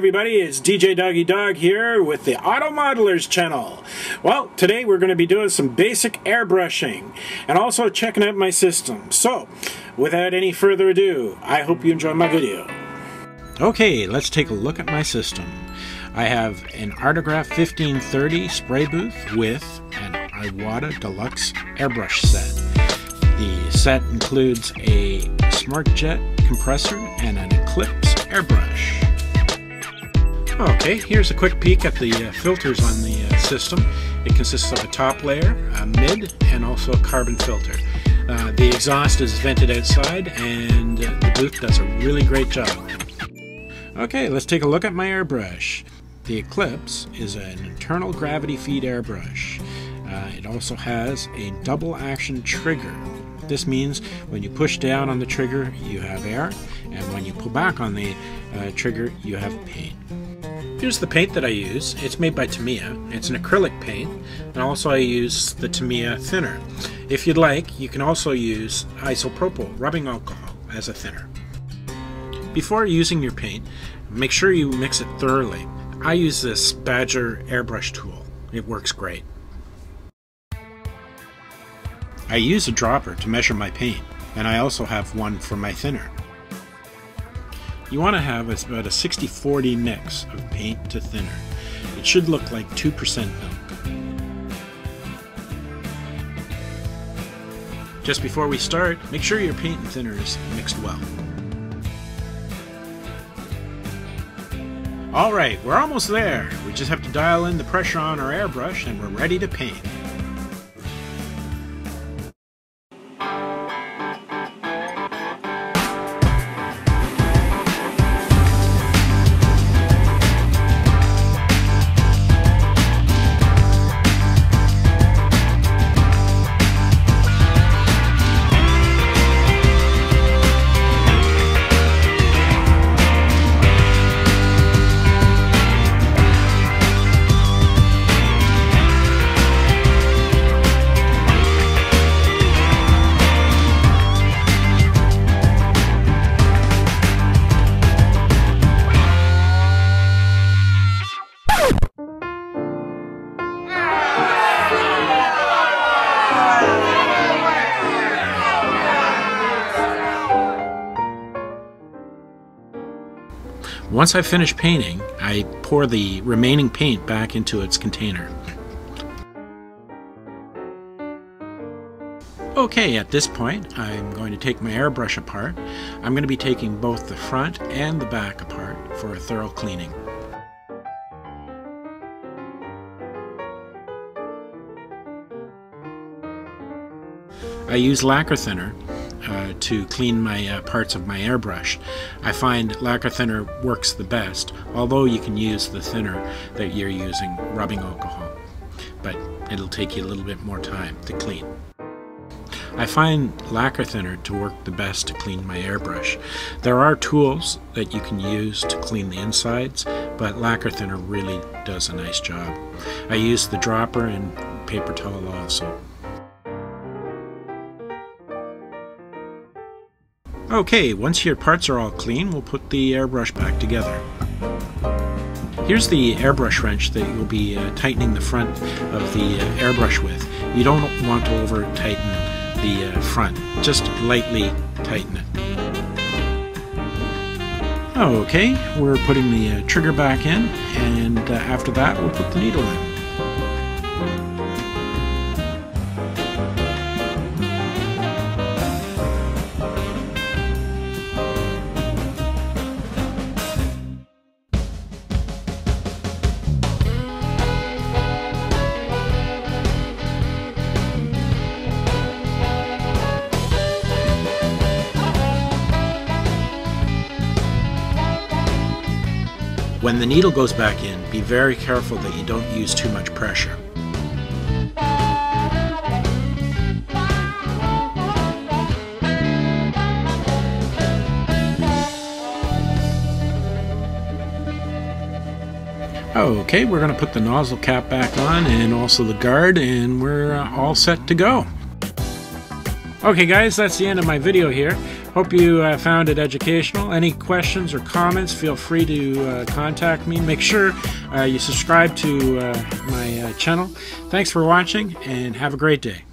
everybody, it's DJ Doggy Dog here with the Auto Modelers channel. Well, today we're going to be doing some basic airbrushing and also checking out my system. So, without any further ado, I hope you enjoy my video. Okay, let's take a look at my system. I have an Artograph 1530 spray booth with an Iwata Deluxe airbrush set. The set includes a SmartJet compressor and an Eclipse airbrush. Okay, here's a quick peek at the uh, filters on the uh, system. It consists of a top layer, a mid, and also a carbon filter. Uh, the exhaust is vented outside and the booth does a really great job. Okay, let's take a look at my airbrush. The Eclipse is an internal gravity feed airbrush. Uh, it also has a double action trigger. This means when you push down on the trigger, you have air, and when you pull back on the uh, trigger, you have paint. Here's the paint that I use. It's made by Tamiya. It's an acrylic paint, and also I use the Tamiya thinner. If you'd like, you can also use isopropyl rubbing alcohol as a thinner. Before using your paint, make sure you mix it thoroughly. I use this Badger airbrush tool. It works great. I use a dropper to measure my paint, and I also have one for my thinner. You want to have about a 60-40 mix of paint to thinner. It should look like 2% milk. Just before we start, make sure your paint and thinner is mixed well. Alright, we're almost there. We just have to dial in the pressure on our airbrush and we're ready to paint. Once I finish painting, I pour the remaining paint back into its container. Okay, at this point, I'm going to take my airbrush apart. I'm going to be taking both the front and the back apart for a thorough cleaning. I use lacquer thinner uh, to clean my uh, parts of my airbrush. I find lacquer thinner works the best, although you can use the thinner that you're using rubbing alcohol, but it'll take you a little bit more time to clean. I find lacquer thinner to work the best to clean my airbrush. There are tools that you can use to clean the insides, but lacquer thinner really does a nice job. I use the dropper and paper towel also. Okay, once your parts are all clean, we'll put the airbrush back together. Here's the airbrush wrench that you'll be uh, tightening the front of the uh, airbrush with. You don't want to over tighten the uh, front, just lightly tighten it. Okay, we're putting the uh, trigger back in, and uh, after that we'll put the needle in. When the needle goes back in, be very careful that you don't use too much pressure. Okay, we're going to put the nozzle cap back on and also the guard and we're uh, all set to go. Okay guys, that's the end of my video here. Hope you uh, found it educational. Any questions or comments, feel free to uh, contact me. Make sure uh, you subscribe to uh, my uh, channel. Thanks for watching and have a great day.